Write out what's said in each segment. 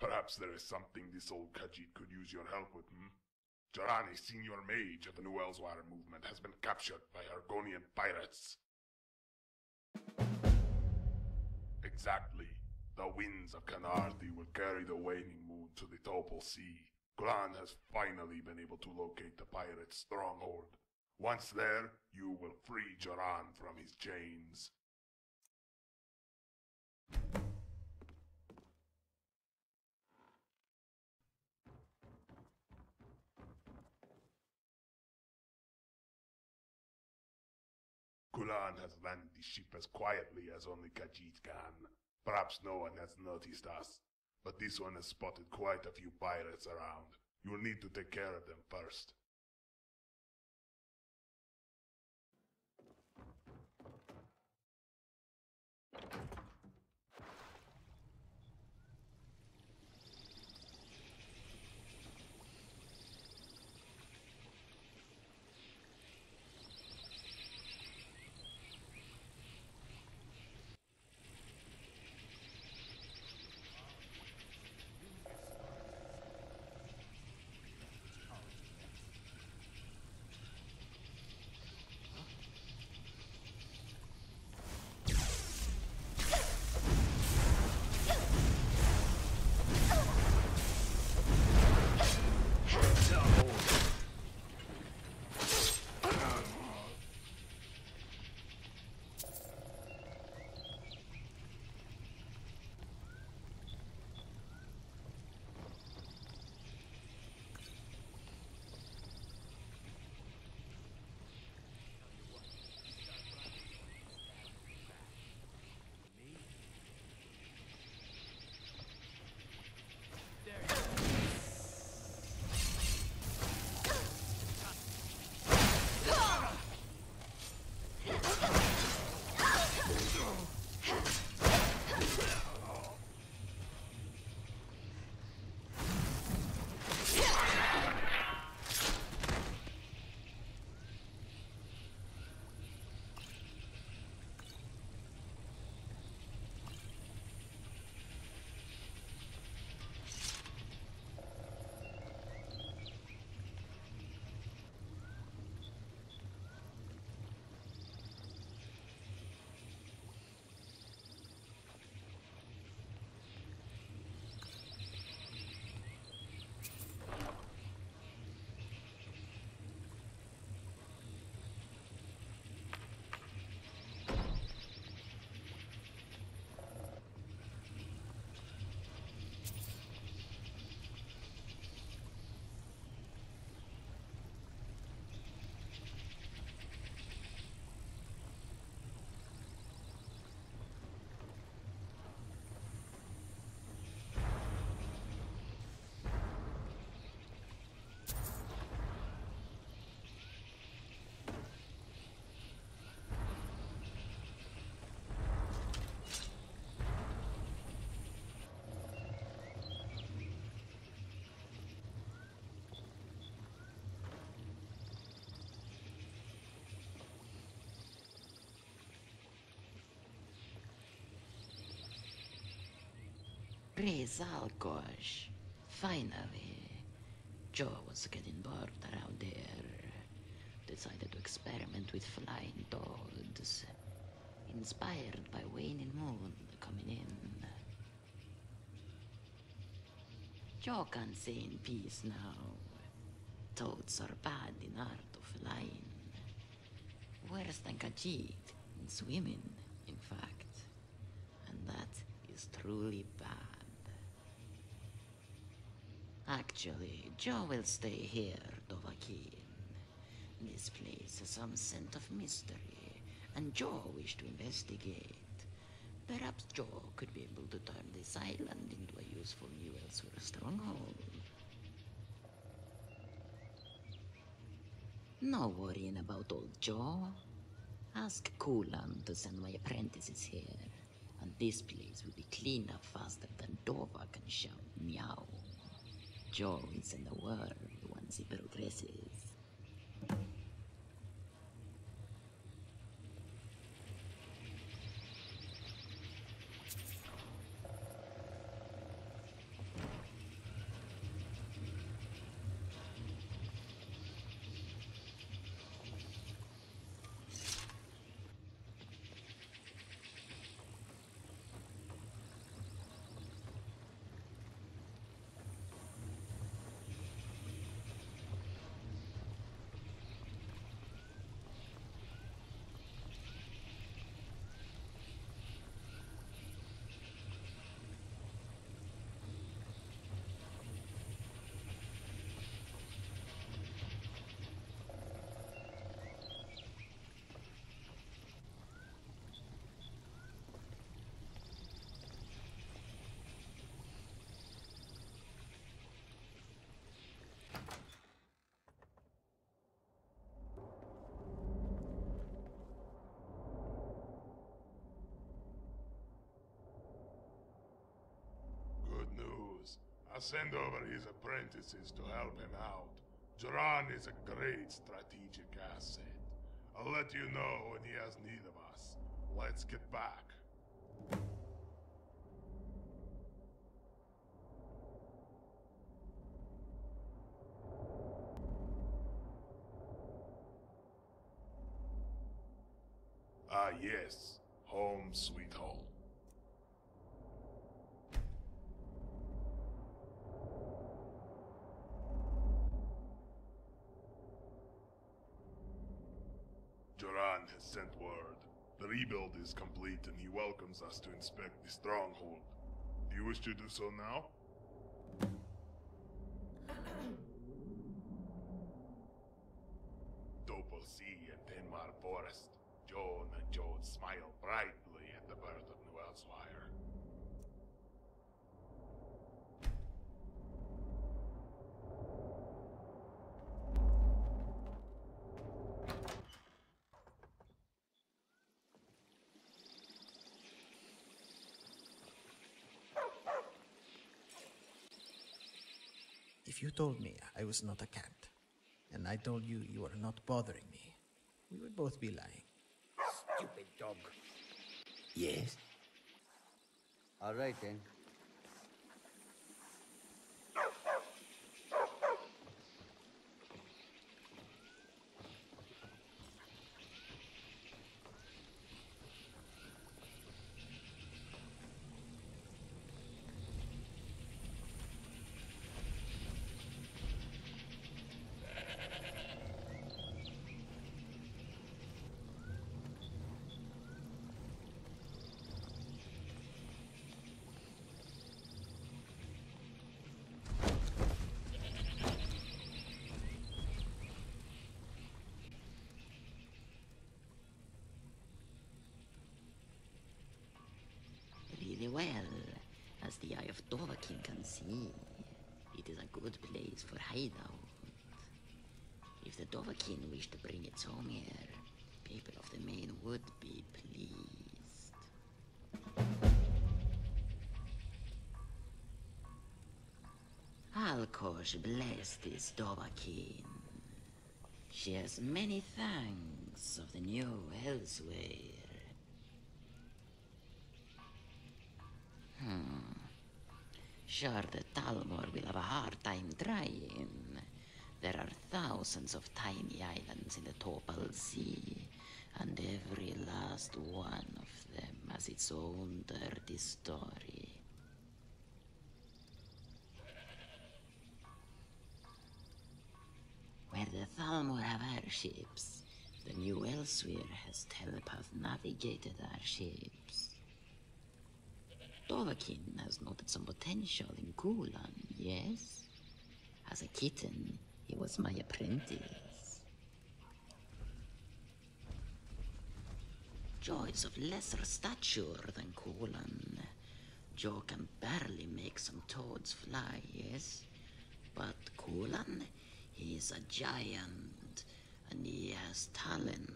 Perhaps there is something this old Khajiit could use your help with, hmm? Jarani, senior mage of the New Elsweyr movement, has been captured by Argonian pirates. Exactly. The winds of Khenarthi will carry the waning moon to the Topal Sea. Gulan has finally been able to locate the pirate's stronghold. Once there, you will free Joran from his chains. Gulan has landed the ship as quietly as only Khajiit can. Perhaps no one has noticed us, but this one has spotted quite a few pirates around. You will need to take care of them first. Praise Alkosh. Finally. Joe was getting bored around there. Decided to experiment with flying toads. Inspired by waning moon coming in. Joe can say in peace now. Toads are bad in art of flying. Worse than Khajiit in swimming, in fact. And that is truly bad. Actually, Joe will stay here, Dovahkiin. This place has some scent of mystery, and Joe wished to investigate. Perhaps Joe could be able to turn this island into a useful new Elsweyr stronghold. No worrying about old Joe. Ask Kulan to send my apprentices here, and this place will be cleaned up faster than Dova can shout meow. Joe is in the world once he progresses. Send over his apprentices to help him out. Duran is a great strategic asset. I'll let you know when he has need of us. Let's get back. Ah, yes. Home sweet home. Duran has sent word. The rebuild is complete and he welcomes us to inspect the stronghold. Do you wish to do so now? Topal Sea and Tenmar Forest. Jone and Jode smile brightly at the birth of New Elsweyr. If you told me I was not a cat, and I told you you are not bothering me, we would both be lying. Stupid dog. Yes? All right then. Well, as the eye of Dovahkiin can see. It is a good place for hideout. If the Dovahkiin wish to bring its home here, people of the main would be pleased. Alkosh bless this Dovahkiin. She has many thanks of the new Elsweyr. Sure, the Thalmor will have a hard time trying. There are thousands of tiny islands in the Topal Sea, and every last one of them has its own dirty story. Where the Thalmor have airships, the new Elsweyr has telepath navigated airships. Dovahkiin has noted some potential in Kulan, yes? As a kitten, he was my apprentice. Joe is of lesser stature than Kulan. Joe can barely make some toads fly, yes? But Kulan, he is a giant, and he has talent.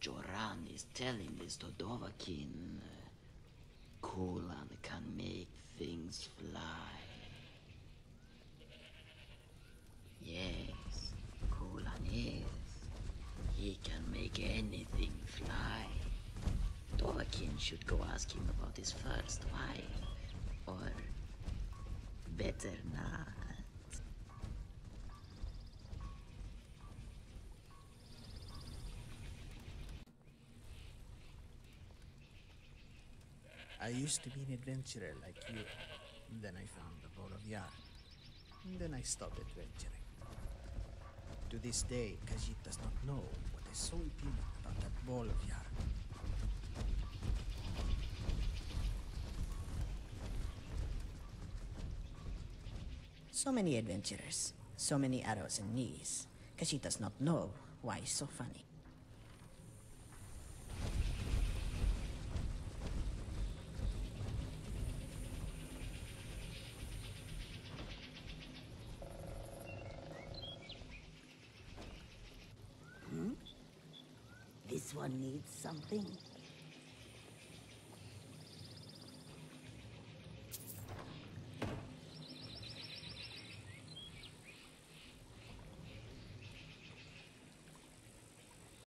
Joran is telling this to Dovahkiin. Kulan can make things fly. Yes, Kulan is. He can make anything fly. Dovahkiin should go ask him about his first wife. Or better not. I used to be an adventurer like you. Then I found the Ball of Yar. And then I stopped adventuring. To this day, Khajiit does not know what is so appealing about that Ball of Yar. So many adventurers, so many arrows and knees. Khajiit does not know why so funny. Needs something.